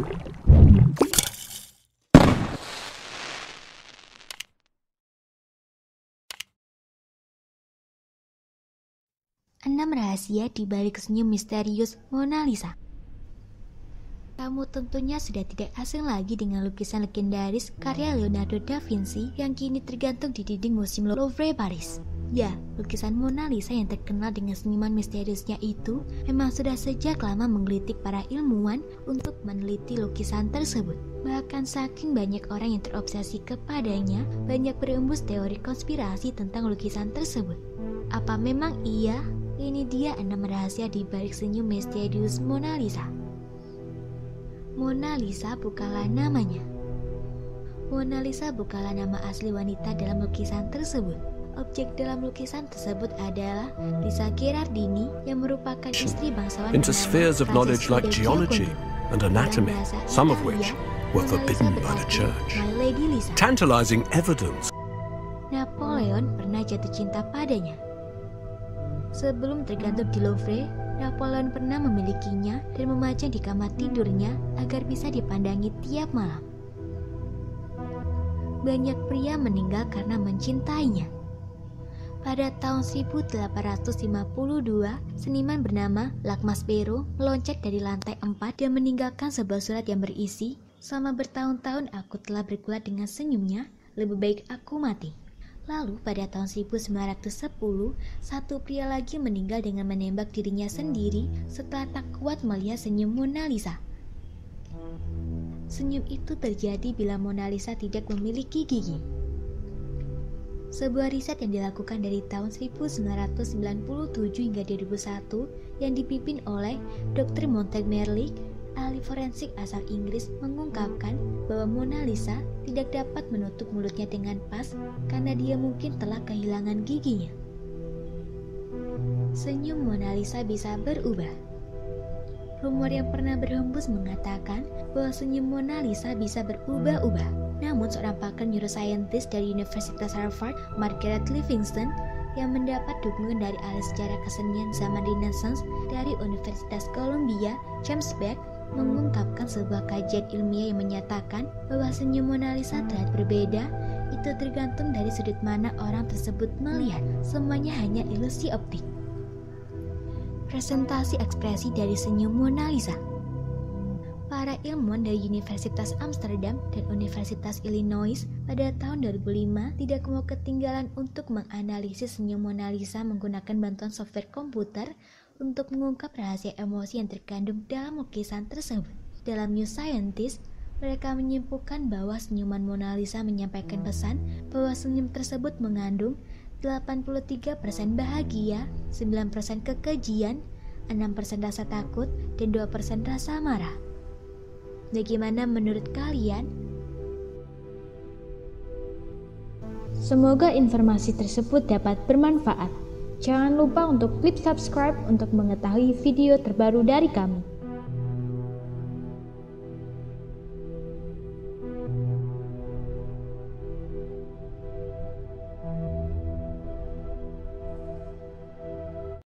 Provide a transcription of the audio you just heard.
Enam rahasia di balik senyum misterius Mona Lisa. Kamu tentunya sudah tidak asing lagi dengan lukisan legendaris karya Leonardo da Vinci yang kini tergantung di dinding Museum Louvre Paris. Ya, lukisan Mona Lisa yang terkenal dengan senyuman misteriusnya itu memang sudah sejak lama menggelitik para ilmuwan untuk meneliti lukisan tersebut. Bahkan saking banyak orang yang terobsesi kepadanya, banyak berembus teori konspirasi tentang lukisan tersebut. Apa memang iya ini dia enam rahasia di balik senyum misterius Mona Lisa. Mona Lisa bukanlah namanya. Mona Lisa bukanlah nama asli wanita dalam lukisan tersebut. Objek dalam lukisan tersebut adalah Lisa Gerardini yang merupakan istri bangsawan into spheres of knowledge like geology and anatomy, some of which were forbidden by the church. Tantalizing evidence. Napoleon pernah jatuh cinta padanya Sebelum tergantung di Louvre, Napoleon pernah memilikinya dan memajang di kamar tidurnya agar bisa dipandangi tiap malam. Banyak pria meninggal karena mencintainya. Pada tahun 1852, seniman bernama Lakmas Pero meloncat dari lantai 4 dan meninggalkan sebuah surat yang berisi, Selama bertahun-tahun aku telah bergulat dengan senyumnya, lebih baik aku mati. Lalu pada tahun 1910, satu pria lagi meninggal dengan menembak dirinya sendiri setelah tak kuat melihat senyum Mona Lisa. Senyum itu terjadi bila Mona Lisa tidak memiliki gigi. Sebuah riset yang dilakukan dari tahun 1997 hingga 2001 yang dipimpin oleh Dr. Montgomery ahli forensik asal Inggris mengungkapkan bahwa Mona Lisa tidak dapat menutup mulutnya dengan pas karena dia mungkin telah kehilangan giginya. Senyum Mona Lisa bisa berubah. Rumor yang pernah berhembus mengatakan bahwa senyum Mona Lisa bisa berubah-ubah. Namun seorang pakar neuroscientist dari Universitas Harvard, Margaret Livingston, yang mendapat dukungan dari ahli sejarah kesenian zaman Renaissance dari Universitas Columbia, James Beck, mengungkapkan sebuah kajian ilmiah yang menyatakan bahwa senyum Mona Lisa terlihat berbeda itu tergantung dari sudut mana orang tersebut melihat. Semuanya hanya ilusi optik. Presentasi ekspresi dari senyum Mona Lisa Para ilmuwan dari Universitas Amsterdam dan Universitas Illinois pada tahun 2005 tidak mau ketinggalan untuk menganalisis senyum Mona Lisa menggunakan bantuan software komputer untuk mengungkap rahasia emosi yang terkandung dalam lukisan tersebut. Dalam New Scientist, mereka menyimpulkan bahwa senyuman Mona Lisa menyampaikan pesan bahwa senyum tersebut mengandung 83% bahagia, 9% kekejian, 6% rasa takut, dan 2% rasa marah. Bagaimana menurut kalian? Semoga informasi tersebut dapat bermanfaat. Jangan lupa untuk klik subscribe untuk mengetahui video terbaru dari kami.